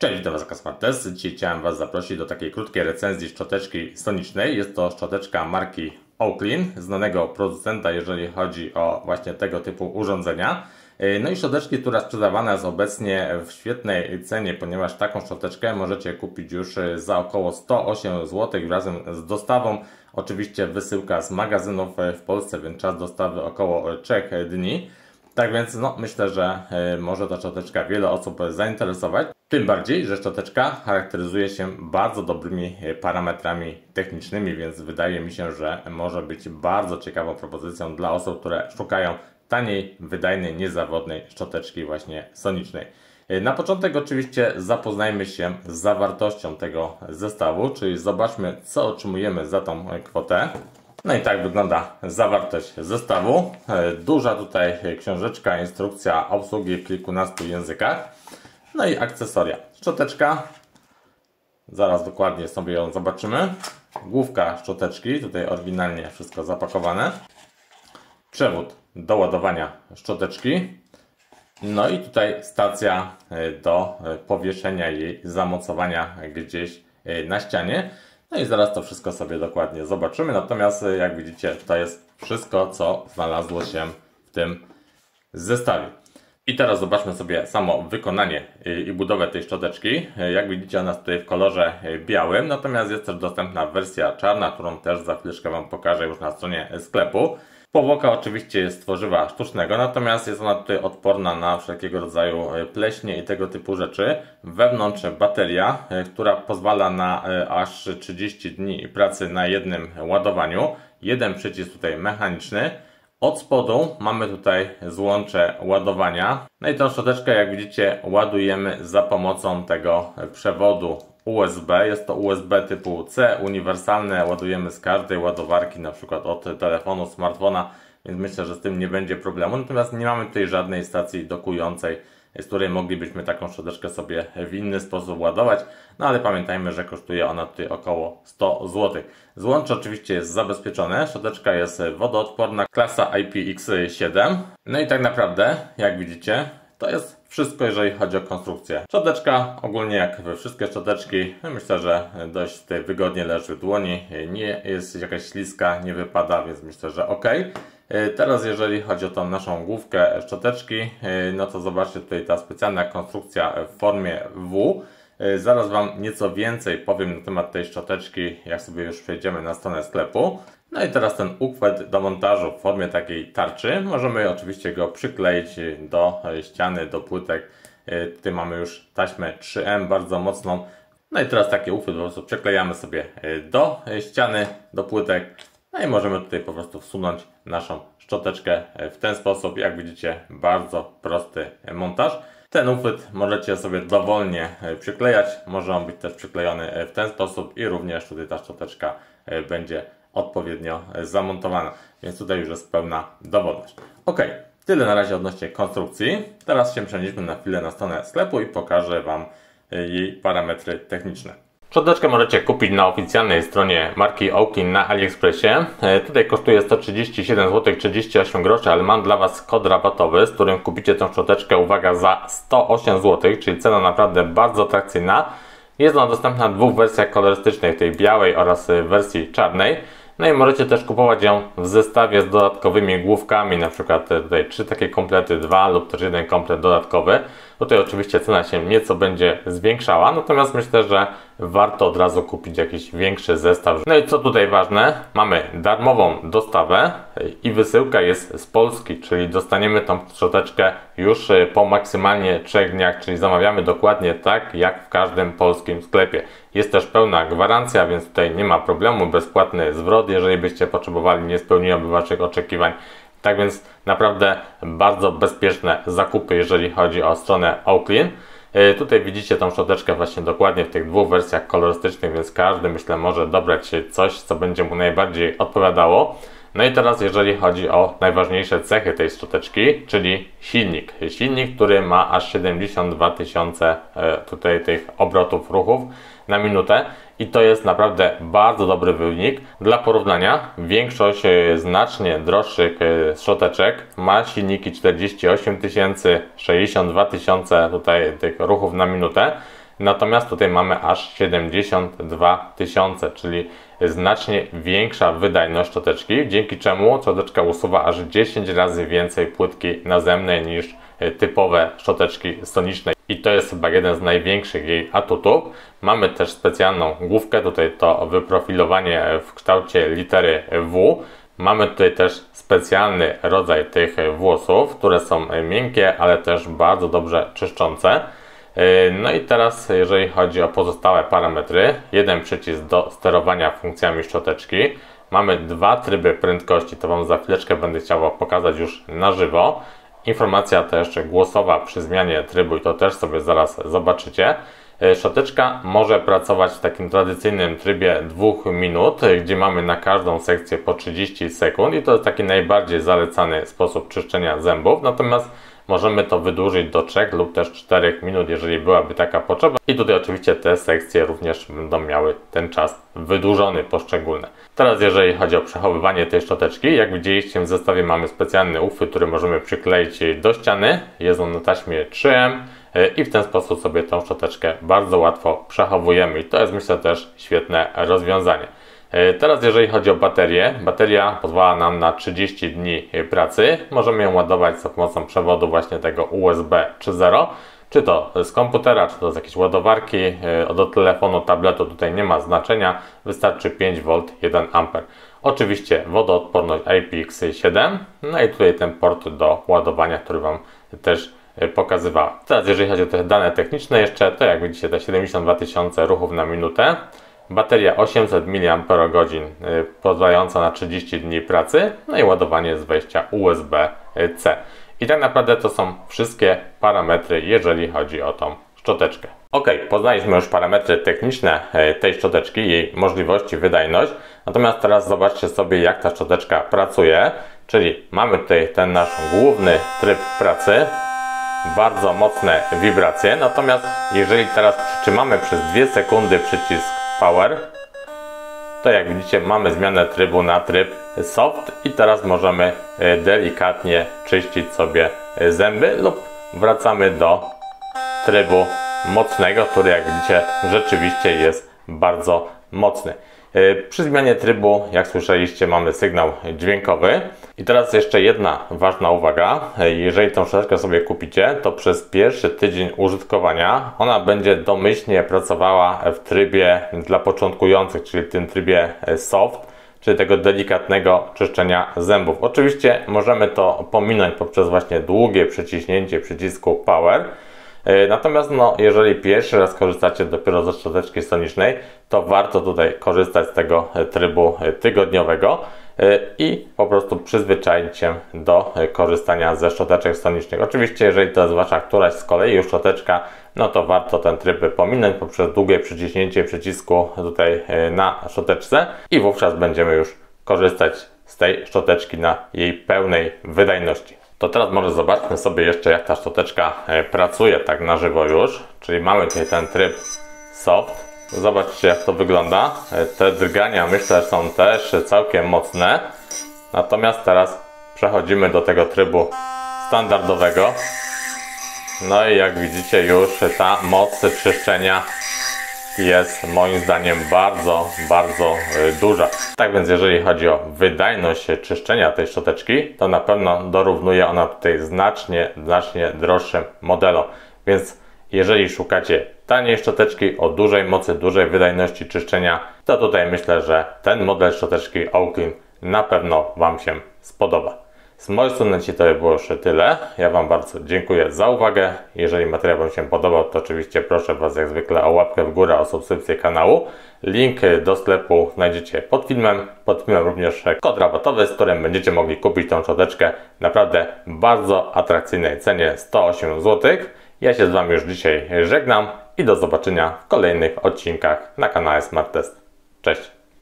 Cześć, witam Was Kasmartes. Dzisiaj chciałem Was zaprosić do takiej krótkiej recenzji szczoteczki sonicznej. Jest to szczoteczka marki Oaklin, znanego producenta, jeżeli chodzi o właśnie tego typu urządzenia. No i szczoteczki, która sprzedawana jest obecnie w świetnej cenie, ponieważ taką szczoteczkę możecie kupić już za około 108 zł razem z dostawą. Oczywiście wysyłka z magazynów w Polsce, więc czas dostawy około 3 dni. Tak więc no, myślę, że może ta szczoteczka wiele osób zainteresować. Tym bardziej, że szczoteczka charakteryzuje się bardzo dobrymi e, parametrami technicznymi, więc wydaje mi się, że może być bardzo ciekawą propozycją dla osób, które szukają taniej, wydajnej, niezawodnej szczoteczki właśnie sonicznej. E, na początek oczywiście zapoznajmy się z zawartością tego zestawu, czyli zobaczmy co otrzymujemy za tą kwotę. No i tak wygląda zawartość zestawu. E, duża tutaj książeczka, instrukcja obsługi w kilkunastu językach. No i akcesoria. Szczoteczka. Zaraz dokładnie sobie ją zobaczymy. Główka szczoteczki. Tutaj oryginalnie wszystko zapakowane. Przewód do ładowania szczoteczki. No i tutaj stacja e, do e, powieszenia jej, zamocowania gdzieś e, na ścianie. No i zaraz to wszystko sobie dokładnie zobaczymy. Natomiast jak widzicie, to jest wszystko, co znalazło się w tym zestawie. I teraz zobaczmy sobie samo wykonanie i budowę tej szczoteczki. Jak widzicie ona jest tutaj w kolorze białym, natomiast jest też dostępna wersja czarna, którą też za chwileczkę Wam pokażę już na stronie sklepu. Powłoka oczywiście jest tworzywa sztucznego, natomiast jest ona tutaj odporna na wszelkiego rodzaju pleśnie i tego typu rzeczy. Wewnątrz bateria, która pozwala na aż 30 dni pracy na jednym ładowaniu. Jeden przycisk tutaj mechaniczny. Od spodu mamy tutaj złącze ładowania. No i tą szczoteczkę, jak widzicie, ładujemy za pomocą tego przewodu USB. Jest to USB typu C, uniwersalne. Ładujemy z każdej ładowarki, na przykład od telefonu, smartfona, więc myślę, że z tym nie będzie problemu. Natomiast nie mamy tutaj żadnej stacji dokującej z której moglibyśmy taką szczoteczkę sobie w inny sposób ładować. No ale pamiętajmy, że kosztuje ona tutaj około 100 zł. Złącze oczywiście jest zabezpieczone, szczoteczka jest wodoodporna, klasa IPX7. No i tak naprawdę, jak widzicie, to jest wszystko, jeżeli chodzi o konstrukcję. Szczoteczka, ogólnie jak we wszystkie szczoteczki, myślę, że dość wygodnie leży w dłoni. Nie jest jakaś śliska, nie wypada, więc myślę, że ok. E, teraz jeżeli chodzi o tą naszą główkę szczoteczki, e, no to zobaczcie tutaj ta specjalna konstrukcja w formie W. E, zaraz Wam nieco więcej powiem na temat tej szczoteczki, jak sobie już przejdziemy na stronę sklepu. No i teraz ten układ do montażu w formie takiej tarczy. Możemy oczywiście go przykleić do ściany, do płytek. Tutaj mamy już taśmę 3M bardzo mocną. No i teraz taki uchwyt po prostu przyklejamy sobie do ściany, do płytek. No i możemy tutaj po prostu wsunąć naszą szczoteczkę w ten sposób. Jak widzicie, bardzo prosty montaż. Ten uchwyt możecie sobie dowolnie przyklejać. Może on być też przyklejony w ten sposób i również tutaj ta szczoteczka będzie odpowiednio zamontowana. Więc tutaj już jest pełna dowolność. Ok, tyle na razie odnośnie konstrukcji. Teraz się przenieśmy na chwilę na stronę sklepu i pokażę Wam jej parametry techniczne. Szczoteczkę możecie kupić na oficjalnej stronie marki Oaklin na AliExpressie. E, tutaj kosztuje 137 zł 38 groszy, ale mam dla Was kod rabatowy, z którym kupicie tę szczoteczkę, uwaga, za 108 zł, czyli cena naprawdę bardzo atrakcyjna. Jest ona dostępna w dwóch wersjach kolorystycznych, tej białej oraz wersji czarnej. No i możecie też kupować ją w zestawie z dodatkowymi główkami, na przykład tutaj trzy takie komplety, dwa lub też jeden komplet dodatkowy. Tutaj oczywiście cena się nieco będzie zwiększała, natomiast myślę, że warto od razu kupić jakiś większy zestaw. No i co tutaj ważne, mamy darmową dostawę i wysyłka jest z Polski, czyli dostaniemy tą szczoteczkę już e, po maksymalnie 3 dniach, czyli zamawiamy dokładnie tak jak w każdym polskim sklepie. Jest też pełna gwarancja, więc tutaj nie ma problemu, bezpłatny zwrot, jeżeli byście potrzebowali, nie spełniłoby Waszych oczekiwań. Tak więc naprawdę bardzo bezpieczne zakupy, jeżeli chodzi o stronę Oaklin. E, tutaj widzicie tą szczoteczkę właśnie dokładnie w tych dwóch wersjach kolorystycznych, więc każdy myślę może dobrać coś, co będzie mu najbardziej odpowiadało. No i teraz jeżeli chodzi o najważniejsze cechy tej szczoteczki, czyli silnik. Silnik, który ma aż 72 tysiące e, tutaj tych obrotów ruchów na minutę i to jest naprawdę bardzo dobry wynik. Dla porównania, większość e, znacznie droższych e, szczoteczek ma silniki 48 tysięcy, 62 tysiące tutaj tych ruchów na minutę. Natomiast tutaj mamy aż 72 tysiące, czyli znacznie większa wydajność szczoteczki, dzięki czemu szczoteczka usuwa aż 10 razy więcej płytki nazemnej niż typowe szczoteczki soniczne. I to jest chyba jeden z największych jej atutów. Mamy też specjalną główkę, tutaj to wyprofilowanie w kształcie litery W. Mamy tutaj też specjalny rodzaj tych włosów, które są miękkie, ale też bardzo dobrze czyszczące. No i teraz, jeżeli chodzi o pozostałe parametry, jeden przycisk do sterowania funkcjami szczoteczki. Mamy dwa tryby prędkości, to Wam za chwileczkę będę chciał pokazać już na żywo. Informacja też głosowa przy zmianie trybu i to też sobie zaraz zobaczycie. E, szczoteczka może pracować w takim tradycyjnym trybie 2 minut, gdzie mamy na każdą sekcję po 30 sekund i to jest taki najbardziej zalecany sposób czyszczenia zębów. Natomiast możemy to wydłużyć do 3 lub też 4 minut, jeżeli byłaby taka potrzeba. I tutaj oczywiście te sekcje również będą miały ten czas wydłużony poszczególne. Teraz jeżeli chodzi o przechowywanie tej szczoteczki, jak widzieliście w zestawie mamy specjalny uchwyt, który możemy przykleić do ściany. Jest on na taśmie 3M e, i w ten sposób sobie tą szczoteczkę bardzo łatwo przechowujemy i to jest myślę też świetne rozwiązanie. E, teraz jeżeli chodzi o baterię, bateria pozwala nam na 30 dni pracy. Możemy ją ładować za pomocą przewodu właśnie tego USB 3.0 czy to z komputera, czy to z jakiejś ładowarki, e, do telefonu, tabletu, tutaj nie ma znaczenia, wystarczy 5V, 1 A. Oczywiście wodoodporność IPX7, no i tutaj ten port do ładowania, który Wam też e, pokazywałem. Teraz jeżeli chodzi o te dane techniczne jeszcze, to jak widzicie te 72 tysiące ruchów na minutę, bateria 800 mAh pozwalająca na 30 dni pracy, no i ładowanie z wejścia USB-C. I tak naprawdę to są wszystkie parametry, jeżeli chodzi o tą szczoteczkę. Ok, poznaliśmy już parametry techniczne e, tej szczoteczki, jej możliwości, wydajność. Natomiast teraz zobaczcie sobie, jak ta szczoteczka pracuje. Czyli mamy tutaj ten nasz główny tryb pracy, bardzo mocne wibracje. Natomiast jeżeli teraz przytrzymamy przez 2 sekundy przycisk Power, to jak widzicie mamy zmianę trybu na tryb soft i teraz możemy e, delikatnie czyścić sobie e, zęby lub wracamy do trybu mocnego, który jak widzicie rzeczywiście jest bardzo mocny. E, przy zmianie trybu, jak słyszeliście, mamy sygnał dźwiękowy. I teraz jeszcze jedna ważna uwaga. Jeżeli tą szczoteczkę sobie kupicie, to przez pierwszy tydzień użytkowania ona będzie domyślnie pracowała w trybie dla początkujących, czyli w tym trybie soft, czyli tego delikatnego czyszczenia zębów. Oczywiście możemy to pominąć poprzez właśnie długie przyciśnięcie przycisku Power. E, natomiast no, jeżeli pierwszy raz korzystacie dopiero ze szczoteczki sonicznej, to warto tutaj korzystać z tego e, trybu e, tygodniowego i po prostu przyzwyczaić się do korzystania ze szczoteczek sonicznych. Oczywiście, jeżeli to jest Wasza któraś z kolei już szczoteczka, no to warto ten tryb pominąć poprzez długie przyciśnięcie przycisku tutaj na szczoteczce i wówczas będziemy już korzystać z tej szczoteczki na jej pełnej wydajności. To teraz może zobaczmy sobie jeszcze jak ta szczoteczka e, pracuje tak na żywo już. Czyli mamy tutaj ten tryb soft. Zobaczcie jak to wygląda. E, te drgania myślę są też całkiem mocne. Natomiast teraz przechodzimy do tego trybu standardowego. No i jak widzicie już ta moc czyszczenia jest moim zdaniem bardzo, bardzo y, duża. Tak więc jeżeli chodzi o wydajność czyszczenia tej szczoteczki, to na pewno dorównuje ona tutaj znacznie, znacznie droższym modelom. Więc jeżeli szukacie taniej szczoteczki o dużej mocy, dużej wydajności czyszczenia, to tutaj myślę, że ten model szczoteczki Oakley na pewno Wam się spodoba. Z mojej strony to by było już tyle. Ja Wam bardzo dziękuję za uwagę. Jeżeli materiał Wam się podobał, to oczywiście proszę Was jak zwykle o łapkę w górę, o subskrypcję kanału. Link do sklepu znajdziecie pod filmem. Pod filmem również kod rabatowy, z którym będziecie mogli kupić tą szczoteczkę naprawdę bardzo atrakcyjnej cenie 108 zł. Ja się z Wami już dzisiaj żegnam i do zobaczenia w kolejnych odcinkach na kanale Smart Test. Cześć!